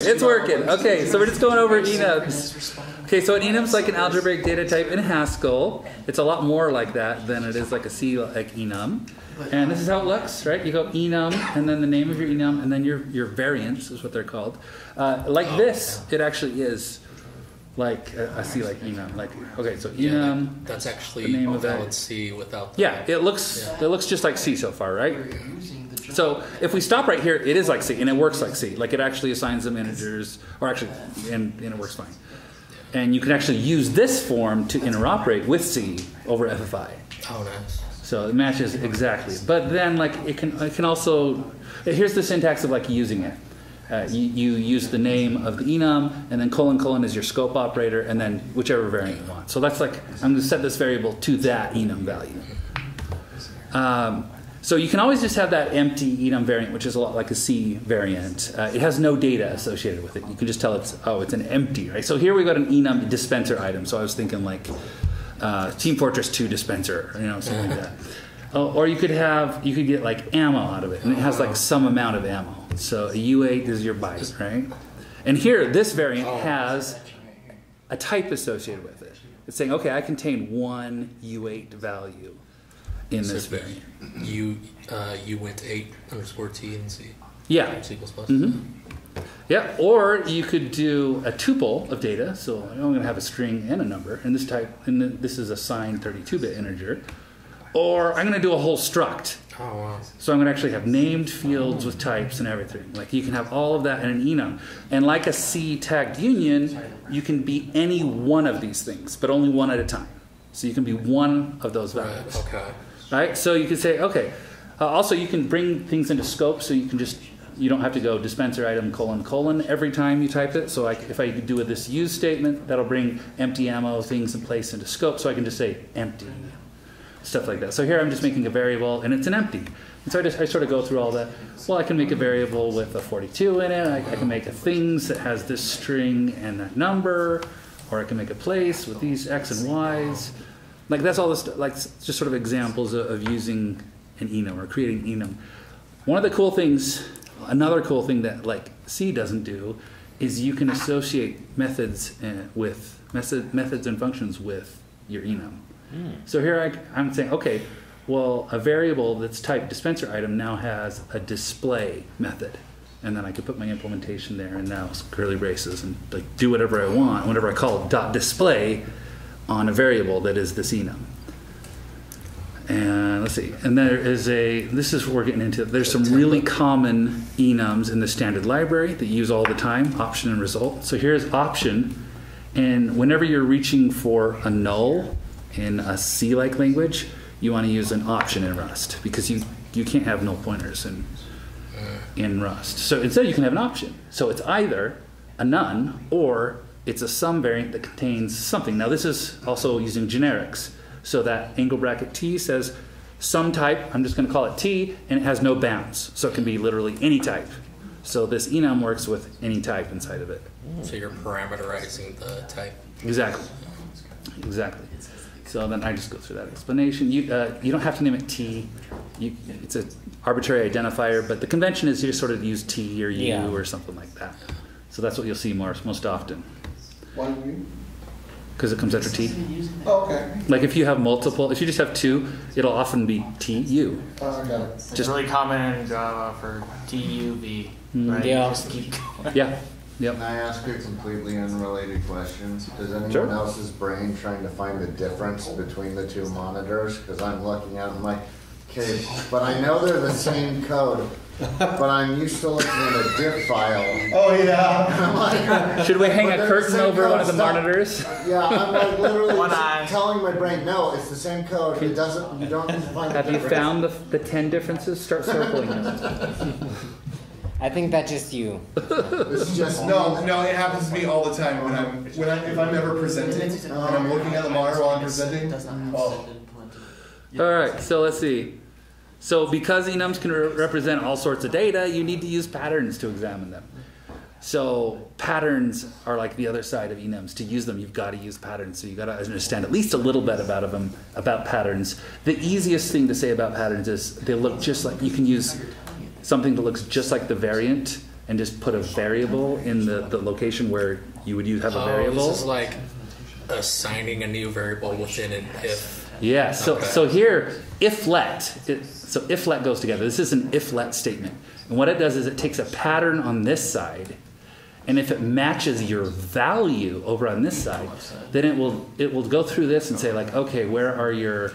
It's working. Okay, so we're just going over enums. Okay, so an enum's like an algebraic data type in Haskell. It's a lot more like that than it is like a C like enum. And this is how it looks, right? You go enum, and then the name of your enum, and then your, your variants is what they're called. Uh, like this, it actually is like a, a C like enum. Like okay, so Yeah, enum. that- that's actually the name of how that. it's C without. The, Yeah, it looks Yeah. it looks just like C so far, right? So if we stop right here, it is like C, and it works like C. Like it actually assigns the integers, or actually, and, and it works fine. And you can actually use this form to interoperate with C over FFI. Oh, nice. So it matches exactly. But then, like, it can it can also here's the syntax of like using it. Uh, you, you use the name of the enum, and then colon colon is your scope operator, and then whichever variant you want. So that's like I'm going to set this variable to that enum value. Um, so you can always just have that empty enum variant, which is a lot like a C variant. Uh, it has no data associated with it. You can just tell it's oh, it's an empty, right? So here we got an enum dispenser item. So I was thinking like uh, Team Fortress 2 dispenser, you know, something like that. Oh, or you could have you could get like ammo out of it, and it has like some amount of ammo. So a U8 is your byte, right? And here, this variant has a type associated with it. It's saying, okay, I contain one U8 value in this So variant. You uh, uint eight underscore T and C. Yeah. C plus plus. Mhm. Yeah, or you could do a tuple of data. So I'm going to have a string and a number, and this type, and th- this is a signed 32-bit integer. Or I'm going to do a whole struct. Oh wow. So I'm going to actually have named fields with types and everything. Like you can have all of that in an enum. And like a C tagged union, you can be any one of these things, but only one at a time. So you can be one of those values. Right. Okay. Right? So you could say, okay. Uh, also, you can bring things into scope, so you can just you don't have to go dispenser item colon colon every time you type it. So I, if I do this use statement, that'll bring empty ammo things in place into scope. So I can just say empty, stuff like that. So here I'm just making a variable, and it's an empty. And so I just I sort of go through all that. Well, I can make a variable with a 42 in it. I, I can make a things that has this string and that number, or I can make a place with these x and y's. Like that's all this like just sort of examples of, of using an enum or creating enum. One of the cool things, another cool thing that like C doesn't do, is you can associate methods uh, with method, methods and functions with your enum. So here I, I'm saying, okay, well, a variable that's typed dispenser item now has a display method. And then I could put my implementation there and now curly braces and like do whatever I want whenever I call dot display on a variable that is this enum. And let's see, and there is a, this is what we're getting into, there's some really common enums in the standard library that you use all the time, option and result. So here's option, and whenever you're reaching for a null in a C-like language, you want to use an option in Rust because you, you can't have null pointers in, in Rust. So instead you can have an option. So it's either a none or it's a some variant that contains something. Now this is also using generics. So that angle bracket T says some type, I'm just going to call it T, and it has no bounds. So it can be literally any type. So this enum works with any type inside of it. So you're parameterizing the type. Exactly. Exactly. So then I just go through that explanation. You, uh, you don't have to name it T. You, it's an arbitrary identifier, but the convention is you just sort of use T or U Yeah. or something like that. So that's what you'll see more, most often Why do you? because it comes after T. Oh, okay. Like if you have multiple, if you just have two, it'll often be T U. Oh, I got it. It's Just- really common in Java for TUV. Mm. Right? Yeah. Just keep going. Yeah. Yep. Can I ask you a completely unrelated question? Does anyone Sure. else's brain trying to find the difference between the two monitors? Because I'm looking at them like, okay, but I know they're the same code, but I'm used to looking at a diff file. Oh, yeah. I'm like, Should we hang a curtain over one of the stuff. monitors? yeah, I'm like literally One eye. telling my brain, no, it's the same code. It doesn't, you don't need to find the Have you found the, the 10 differences? Start circling them. I think that's just you. It's just No, no, it happens to me all the time when I'm, when I, if I'm ever presenting and I'm looking at the monitor while I'm presenting. Oh, All right, so let's see. So because enums can re- represent all sorts of data, you need to use patterns to examine them. So patterns are like the other side of enums. To use them, you've got to use patterns. So you've got to understand at least a little bit about them about patterns. The easiest thing to say about patterns is they look just like you can use something that looks just like the variant and just put a variable in the, the location where you would use have a Oh, variable. This is like assigning a new variable within an if. Yeah, so, Okay. so here, if let, it, so if let goes together. This is an if let statement. And what it does is it takes a pattern on this side, and if it matches your value over on this side, then it will, it will go through this and say like, okay, where are your,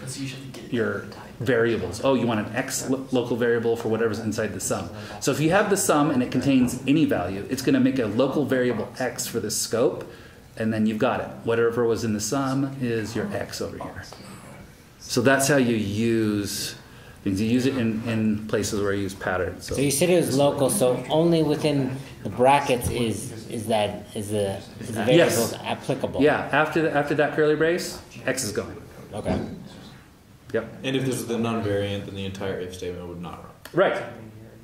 your variables? Oh, you want an X lo- local variable for whatever's inside the some. So if you have the some and it contains any value, it's gonna make a local variable X for the scope, and then you've got it. Whatever was in the some is your X over here. So that's how you use things. You use it in, in places where you use patterns. So, So you said it was local, so only within the brackets is is that is the is the Yes. variables applicable? yeah, after the, after that curly brace, X is going. Okay. Yep. And if this is the none variant, then the entire if statement would not run. Right.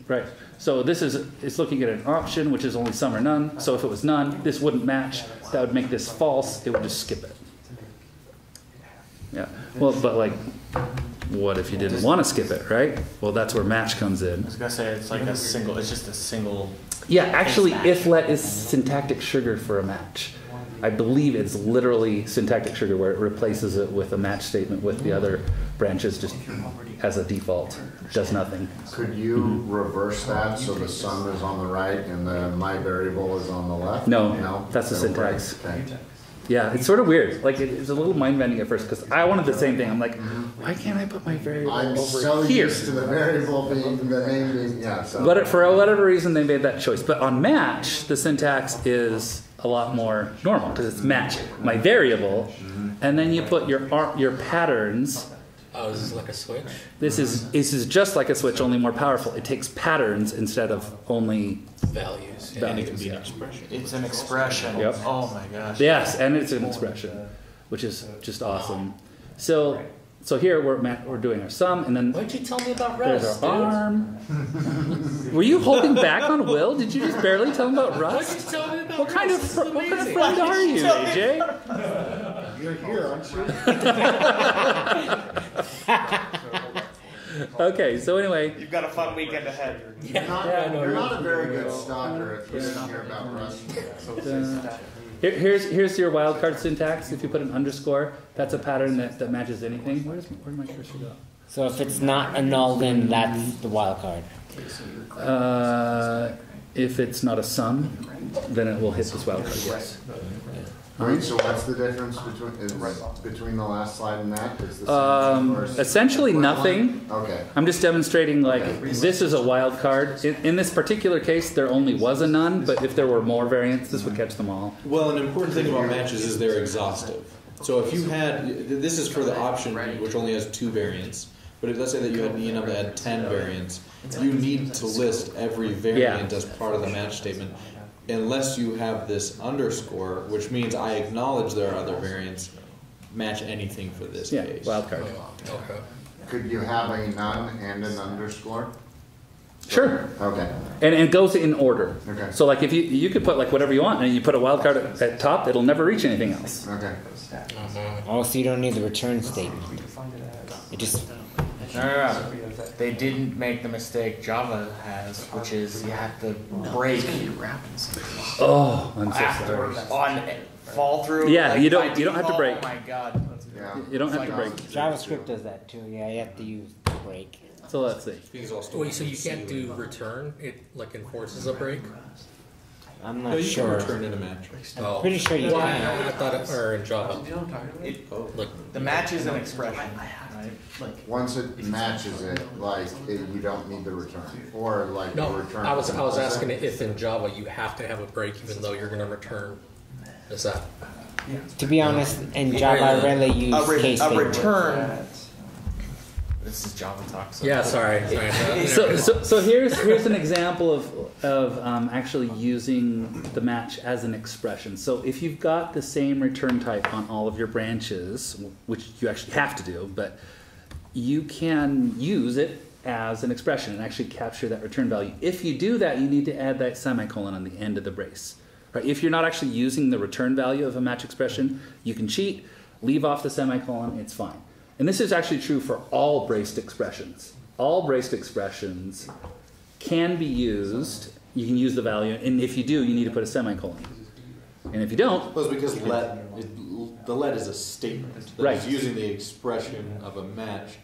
Right. So this is it's looking at an option which is only some or none. So if it was none, this wouldn't match. That would make this false. It would just skip it. Yeah. Well, but like, what if you didn't want to skip it, right? Well, that's where match comes in. I was gonna say it's like a single. It's just a single. Yeah, actually, if let is syntactic sugar for a match. I believe it's literally syntactic sugar where it replaces it with a match statement with the other branches just as a default. Does nothing. Could you mm-hmm. reverse that so the some is on the right and the my variable is on the left? No, No? that's the syntax. Okay. Yeah, it's sort of weird. Like it, it's a little mind bending at first because I wanted the same thing. I'm like, why can't I put my variable I'm over so here? used to the variable being, the name being, yeah, so. But for whatever reason, they made that choice. But on match, the syntax is a lot more normal because it's match my variable, and then you put your your patterns. Oh, this is like a switch? This is this is just like a switch, only more powerful. It takes patterns instead of only Values. Values. And it can be an expression. It's an expression. Yep. Oh my gosh. yes, and it's an expression, which is just awesome. So so here we're we're doing our some, and then Why'd you tell me about there's Rust, our dude? arm. Were you holding back on Will? Did you just barely tell him about Why'd Rust? you tell me about What kind of Rust? fr- This is what kind of friend are you, AJ? You're here, aren't you? Okay, so anyway, You've got a fun weekend ahead. You're not, Yeah, I know, you're you're- not a very good stalker if you didn't hear about Rust. uh, here, here's here's your wildcard syntax. If you put an underscore, that's a pattern that, that matches anything. Where's where did my cursor go? So if it's not a null, then that's the wildcard. Uh, if it's not a some, then it will hit this wildcard. Yes. Wait, so what's the difference between, is, between the last slide and that? Is the Um, or is- essentially nothing. Okay, I'm just demonstrating like this is a wild card. In, in this particular case, there only was a none, but if there were more variants, this would catch them all. Well, an important thing about matches is they're exhaustive. So if you had, this is for the option which only has two variants. But if let's say that you had an enum that had ten variants, you need to list every variant as part of the match statement, unless you have this underscore, which means I acknowledge there are other variants. Match anything for this Yeah, case. wild card. Okay. could you have a none and an underscore? Sure. Okay, And, and it goes in order. Okay. So like if you you could put like whatever you want, and you put a wild card at, at top, it'll never reach anything else. okay. Oh, so you don't need the return statement. It just No, no, no. They didn't make the mistake Java has, which is you have to break Oh, I'm so sorry. on fall through. Yeah, like, you don't- by you don't have to break. Oh my god. Yeah. You don't have to break. JavaScript does that too. Yeah, you have to use break. So let's see. These all still Wait, so you can't do return? It like enforces a break? I'm No, not you sure. can return in a match. Oh. Pretty sure you Well, can. I, I thought it, or in Java. It, Like, the match is an expression, right? Once it matches it, like, it- you don't need the return, or like the no, return. I was, I was asking if in Java you have to have a break even though you're gonna return. Is that? To be honest, in Java, I rarely use A, re- case a statements. return. This is Java talk. So Yeah, sorry. sorry. So, so, so here's here's an example of of um, actually using the match as an expression. So if you've got the same return type on all of your branches, which you actually have to do, but you can use it as an expression and actually capture that return value. If you do that, you need to add that semicolon on the end of the brace. Right? If you're not actually using the return value of a match expression, you can cheat, leave off the semicolon, it's fine. And this is actually true for all braced expressions. All braced expressions can be used you can use the value, and if you do, you need to put a semicolon. And if you don't, Well, it's because let, it, the let is a statement. that Right. is using the expression of a match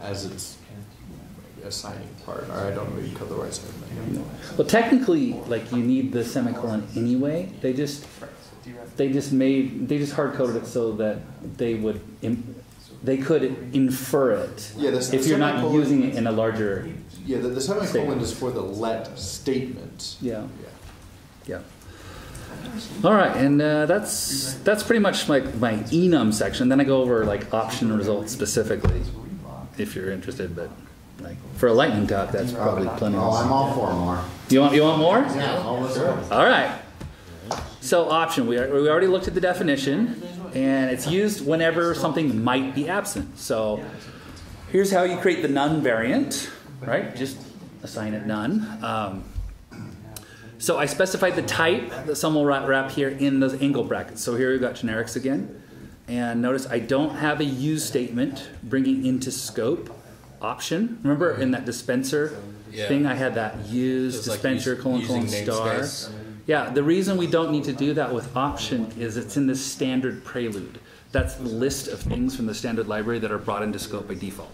as its assigning part. Or I don't know if you cut the right side. well, technically, like you need the semicolon anyway. They just they just made they just hard coded it so that they would they could infer it Yeah, the if you're not using it in a larger Yeah, the, the semicolon Statement. is for the let statement. yeah Yeah. yeah. All right, and uh, that's that's pretty much like my enum section. Then I go over like option results specifically, if you're interested. But like for a lightning talk, that's probably plenty. Oh, I'm all for more. You want you want more? Yeah, I'll. All right. So option, we, are, we already looked at the definition, and it's used whenever something might be absent. So here's how you create the none variant, right? Just assign it none. Um, so I specified the type that some will wrap, here in those angle brackets. So here we've got generics again. And notice I don't have a use statement bringing into scope option. Remember in that dispenser Yeah. thing, I had that use It's like dispenser colon colon star. Yeah, the reason we don't need to do that with option is it's in the standard prelude. That's the list of things from the standard library that are brought into scope by default.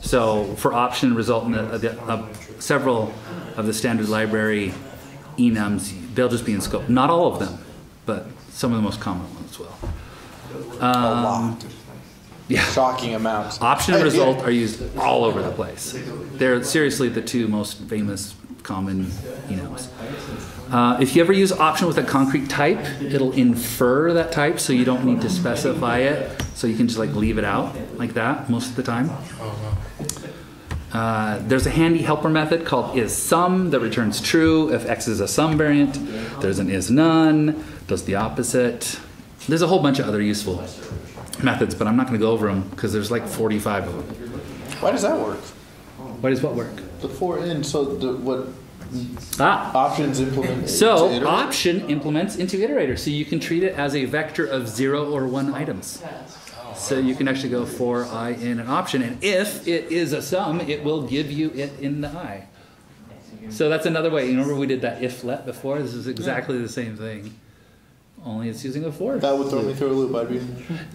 So for option result in the, the, uh, several of the standard library enums, they'll just be in scope. Not all of them, but some of the most common ones will. a lot. Yeah. Shocking amounts. Option and result are used all over the place. They're seriously the two most famous common enums. Uh, if you ever use option with a concrete type, it'll infer that type, so you don't need to specify it. So you can just like leave it out like that most of the time. Uh, there's a handy helper method called is some that returns true if x is a some variant. There's an is none, does the opposite. There's a whole bunch of other useful methods, but I'm not going to go over them because there's like 45 of them. Why does that work? Why does what work? The four in, so the, what Ah, options implement? so option implements into iterator, so you can treat it as a vector of zero or one items. So you can actually go for i in an option, and if it is a some, it will give you it in the i. So that's another way. You remember we did that if let before? This is exactly the same thing, only it's using a for. That would throw me through a loop. I'd be.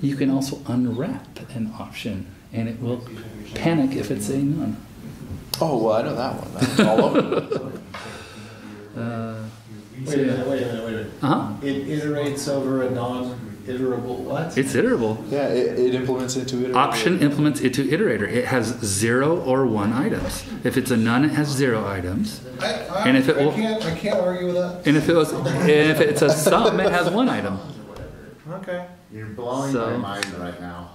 You can also unwrap an option, and it will panic if it's a none. Oh well, I know that one. That's all over. Uh, Wait a minute, wait a minute, wait a minute. uh-huh. It iterates over a non-iterable what? It's iterable. Yeah, it, it implements into iterate. Option implements into iterator. It has zero or one items. If it's a none, it has zero items. I, I, And if it I will- can't, I can't argue with that. And if it was, and if it's a some, it has one item. Okay. You're blowing So- my mind right now.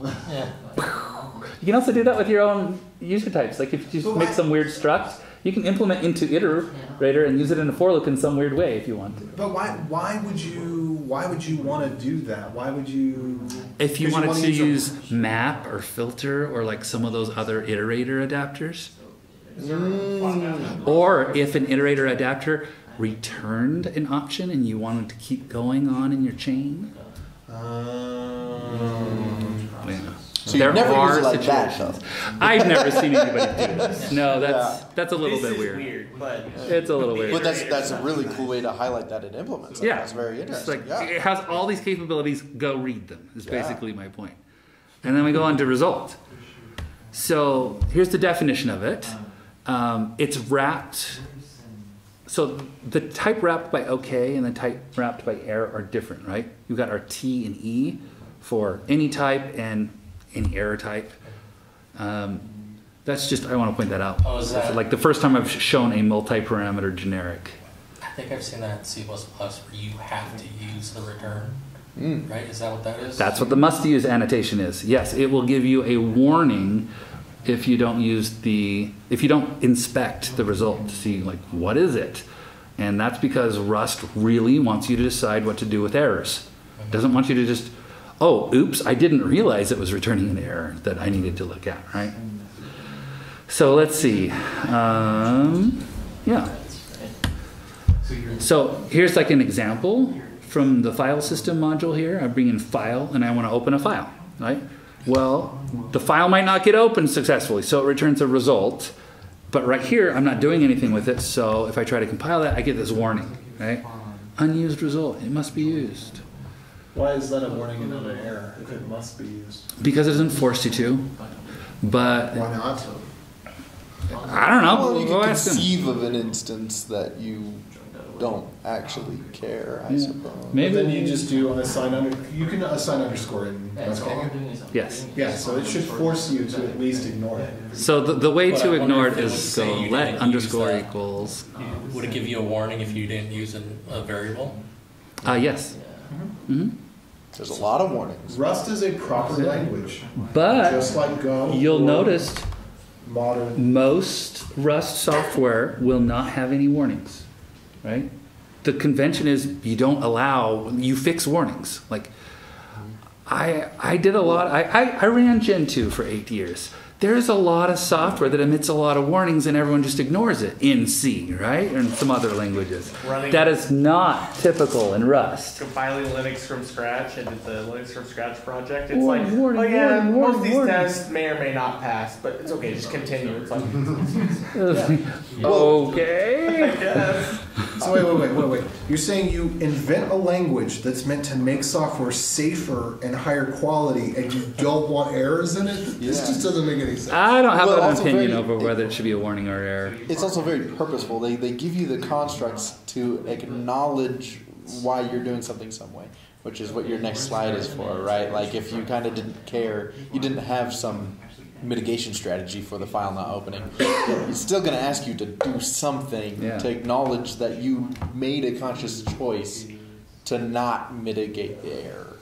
You can also do that with your own user types. Like if you just make some weird struct, you can implement into iterator and use it in a for loop in some weird way if you want to. But why, why would you, why would you want to do that? Why would you? If you wanted wanna to use a- use map or filter or like some of those other iterator adapters, mm. or if an iterator adapter returned an option and you wanted to keep going on in your chain. Yeah. So you never use it like that, situations. I've never seen anybody do this. No, that's that's a little bit weird. but It's a little weird. But that's that's a really cool way to highlight that it implements. it. yeah, that's very It's interesting. like yeah. it has all these capabilities. Go read them. Is Yeah. basically my point. And then we go on to result. So here's the definition of it. Um, it's wrapped. So the type wrapped by OK and the type wrapped by error are different, right? You've got our T and E for any type and any error type. Um, that's just I want to point that out. Oh, is that- like the first time I've shown a multi-parameter generic. I think I've seen that in C++ where you have to use the return, Mm. right? Is that what that is? That's what the must use annotation is. Yes, it will give you a warning if you don't use the if you don't inspect the result to see like what is it. And that's because Rust really wants you to decide what to do with errors. Doesn't want you to just oh, oops, I didn't realize it was returning an error that I needed to look at, right? So let's see. Um, yeah. So here's like an example from the file system module here. I bring in file and I want to open a file, right? Well, the file might not get opened successfully, so it returns a result. But right here, I'm not doing anything with it, so if I try to compile that, I get this warning, right? Unused result, it must be used. Why is that a warning and not an error if it must be used? Because it doesn't force you to, but Why not? I don't know. Well, you Go can ask them. conceive of an instance that you don't actually care, I Yeah. suppose. Maybe But then you just do an assign under, you can assign underscore in Rust, can't yes. Yeah, so it should force you to at least ignore it. So the, the way But to I ignore it is it it would is say go let underscore that. equals. Would it give you a warning if you didn't use an, a variable? Uh, yes. hmm There's a lot of warnings. Rust is a proper language, But just like Go. you'll notice Modern. most Rust software will not have any warnings, right? The convention is you don't allow you fix warnings. Like I I did a lot. I I, I ran Gentoo for eight years. There's a lot of software that emits a lot of warnings and everyone just ignores it in C, right? And some other languages. Running- That is not typical in Rust. compiling Linux from scratch and did the Linux from scratch project. It's Warning, like, warning, oh yeah, warning, most of these tests may or may not pass, but it's okay, just continue. It's like, okay. yes. So wait, wait, wait, wait, wait. You're saying you invent a language that's meant to make software safer and higher quality, and you don't want errors in it? This just doesn't make any sense. I don't have Well, an opinion very- over whether it should be a warning or error. It's also very purposeful. They, they give you the constructs to acknowledge why you're doing something some way, which is what your next slide is for, right? Like if you kind of didn't care, you didn't have some mitigation strategy for the file not opening, it's still going to ask you to do something Yeah. to acknowledge that you made a conscious choice to not mitigate the error.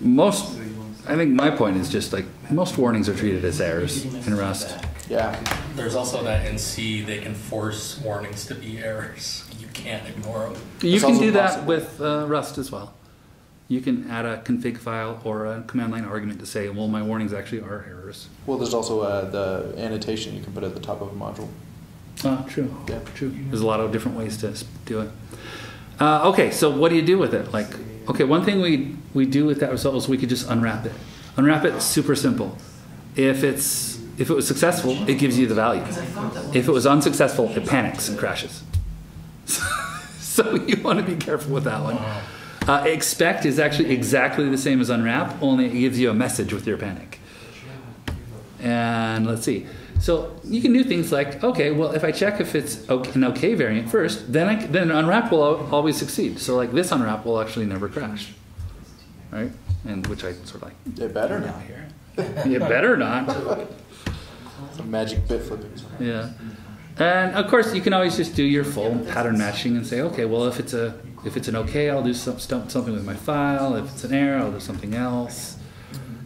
Most, I think my point is just like most warnings are treated as errors in Rust. Yeah. There's also that in C, they can force warnings to be errors. You can't ignore them. You It's can also do that with uh, Rust as well. You can add a config file or a command line argument to say, well, my warnings actually are errors. Well, there's also uh, the annotation you can put at the top of a module. Ah, true. Yeah. True. There's a lot of different ways to do it. Uh, okay, so what do you do with it? Like, okay, one thing we we do with that result is we could just unwrap it. Unwrap it, super simple. If it's if it was successful, it gives you the value. If it was unsuccessful, it panics and crashes. so you want to be careful with that one. Uh, expect is actually exactly the same as unwrap, only it gives you a message with your panic. And let's see. So you can do things like, okay, well, if I check if it's okay, an okay variant first, then I, then unwrap will always succeed. So like this unwrap will actually never crash, right? And which I sort of like. They better not. Here, you better not. Some magic bit flipping. Yeah. And of course, you can always just do your full pattern matching and say, okay, well, if it's a if it's an okay, I'll do some, some- something with my file. If it's an error, I'll do something else.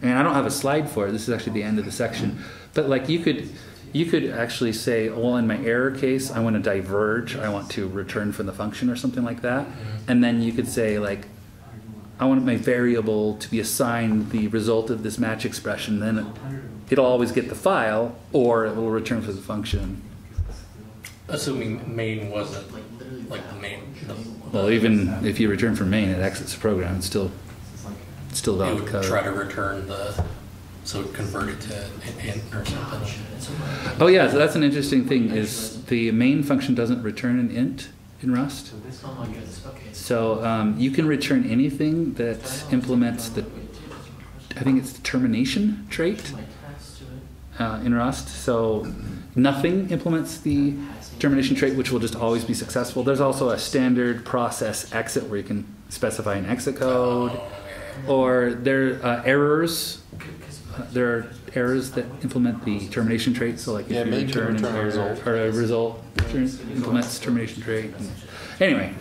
And I don't have a slide for it. This is actually the end of the section. But like you could you could actually say, well, in my error case, I want to diverge. I want to return from the function or something like that. Mm-hmm. And then you could say like, I want my variable to be assigned the result of this match expression. Then it, it'll always get the file, or it will return for the function. Assuming main wasn't like the main. The, Well, even if you return from main, it exits the program. It's still it's still it valid would code. try to return the, so it convert it to an int or something. Oh yeah, so that's an interesting thing. Is the main function doesn't return an int in Rust. So um, you can return anything that implements the, I think it's the termination trait uh, in Rust. So nothing implements the termination trait, which will just always be successful. There's also a standard process exit where you can specify an exit code, or there uh, errors. Uh, there are errors that implement the termination trait. So like if Yeah, you main return an return a error result. or a result, implements termination trait. And anyway,